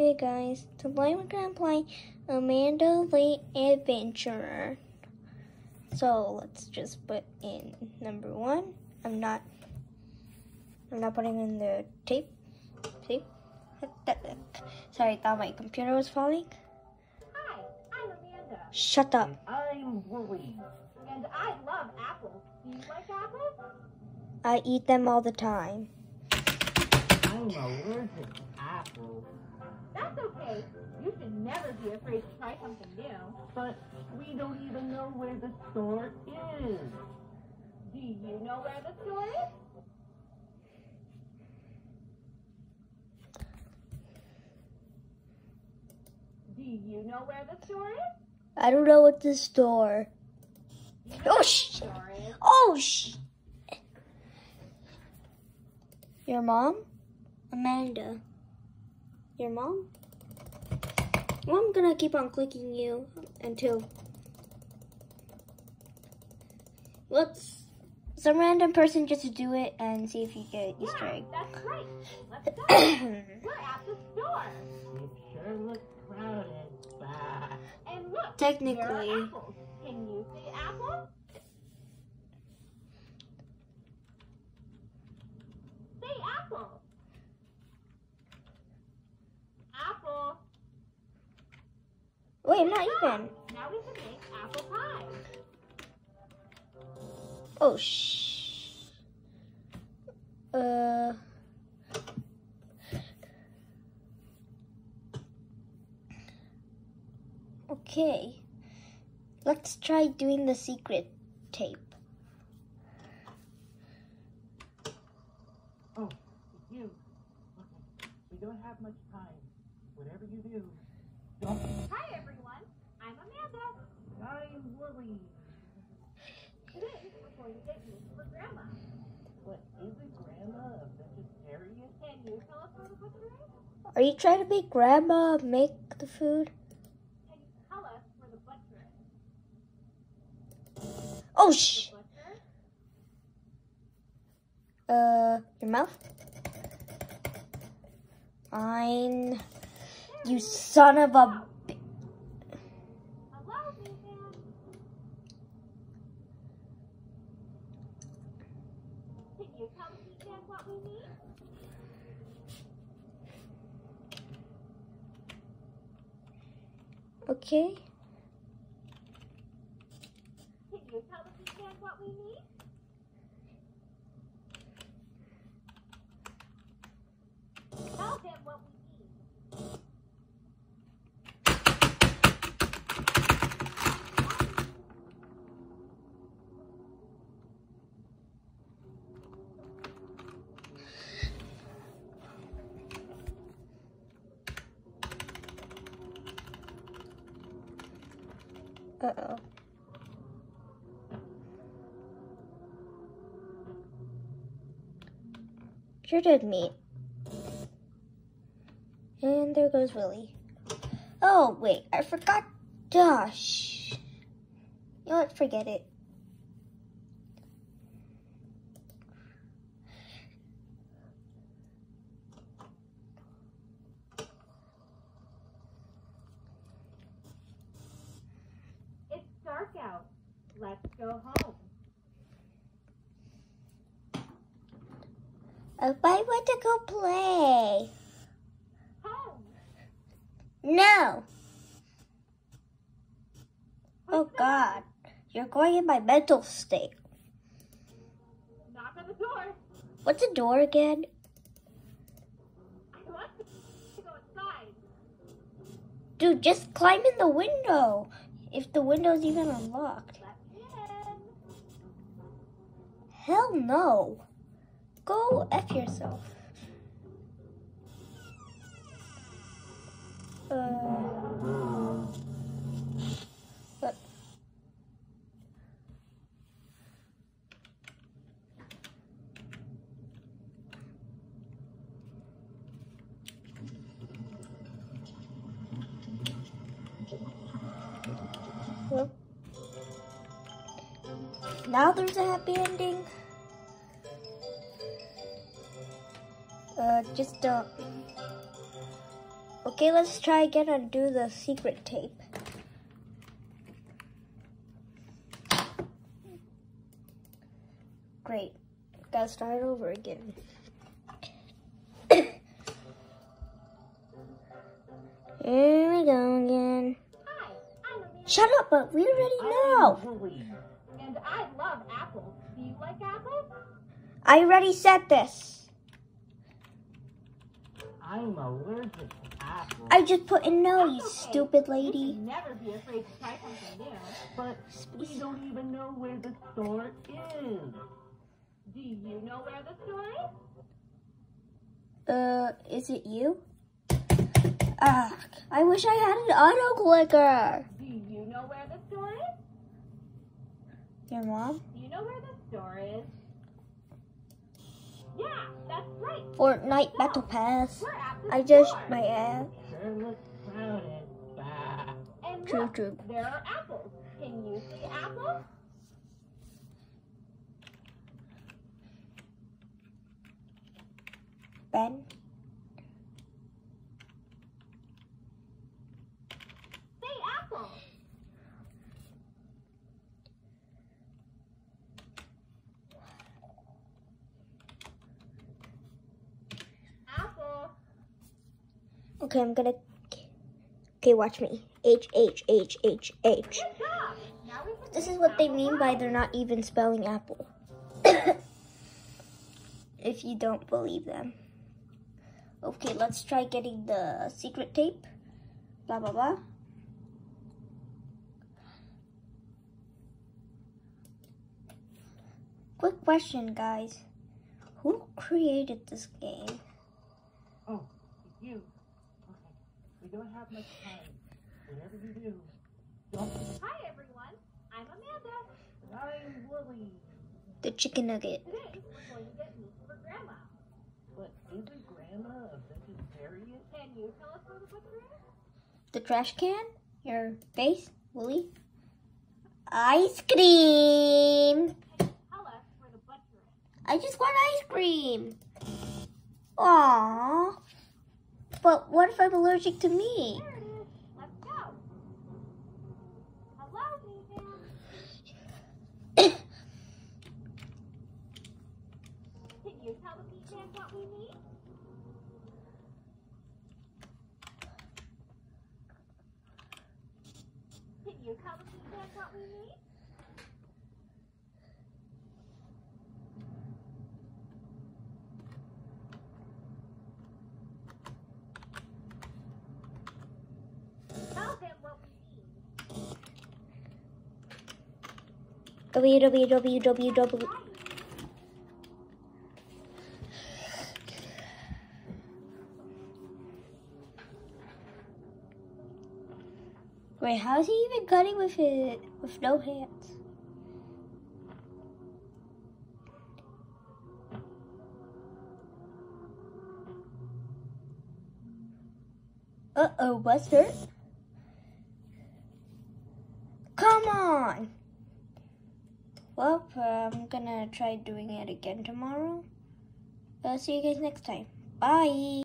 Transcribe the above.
Hey guys, today we're gonna play Amanda the Adventurer. So let's just put in number one. I'm not I'm not putting in the tape. Tape. Sorry, I thought my computer was falling. Hi, I'm Amanda. Shut up. I'm Wooly. And I love apples. Do you like apples? I eat them all the time. I'm allergic to apples. That's okay. You should never be afraid to try something new. But we don't even know where the store is. Do you know where the store is? Do you know where the store is? I don't know what the store. You know Oh, sh- is. Oh sh. Your mom? Amanda. Your mom? Well, I'm gonna keep on clicking you until. Let's some random person just do it and see if you get Easter Yeah, egg. that's right. Let's go. We're at the store. It sure looks crowded. Bah. And look, there are Technically. apples. Can you see apples? Say apple. Apple. Wait, not even. Now we can make apple pie. Oh shh. Uh. Okay. Let's try doing the secret tape. Oh, it's you. Okay. We don't have much time. Whatever you do. Hi everyone, I'm Amanda. I'm Wooly. Today we're going to get news for Grandma. But isn't Grandma a vegetarian? Can you tell us where the butcher is? Are you trying to make grandma make the food? Can you tell us where the butcher is? Oh shh. Uh, your mouth? Fine. You son of a. Okay. Can you tell Ethan what we need? Uh oh. Shredded meat. And there goes Willie. Oh, wait, I forgot. Gosh. You know what? Forget it. Let's go home. Oh, I want to go play. Home. No. Oh, God. You're going in my mental state. Knock on the door. What's a door again? I want to go inside. Dude, just climb in the window. If the window's even unlocked. Let me in. Hell no. Go F yourself. Uh. What? Well, now there's a happy ending. Uh, just uh. Okay. Let's try again and do the secret tape. Great. Gotta start over again. Here we go again. Hi, Shut up, but we already know. And I love apples. Do you like apples? I already said this. I'm allergic to apples. I just put in no, you okay. stupid lady. should never be afraid to try something new. But we don't even know where the store is. Do you know where the store is? Uh, is it you? Ah, I wish I had an auto clicker. Do you know where the store is? Your mom? Do you know where the store is? Yeah, that's right. Fortnite Battle Pass. We're at the I just store. my ass. Sure looks crowded. Bah. And True, look, true. there are apples. Can you see apples? Ben. Say apple. Apple. Okay, I'm gonna. Okay, watch me. H H H H H. This is what they mean by they're not even spelling apple. if you don't believe them. Okay, let's try getting the secret tape. Blah blah blah. Quick question, guys. Who created this game? Oh, you. Okay. We don't have much time. Whatever you do, don't. Hi everyone. I'm Amanda. I'm Willie. The chicken nugget. Today we're going to get meat for Grandma. But isn't Grandma a vegetarian? Can you tell us where to put the butcher? The trash can? Your face, Willie? Ice cream! Tell us where the butcher is. I just want ice cream. Aww. But what if I'm allergic to meat? You tell the Man what we need? Can you tell the Meat Man what we need? Tell him what we need. Www. Wait, how is he even cutting with it with no hands? Uh oh, what's Buster. Come on. Well, I'm gonna try doing it again tomorrow. I'll see you guys next time. Bye.